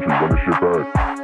person, run the shit back.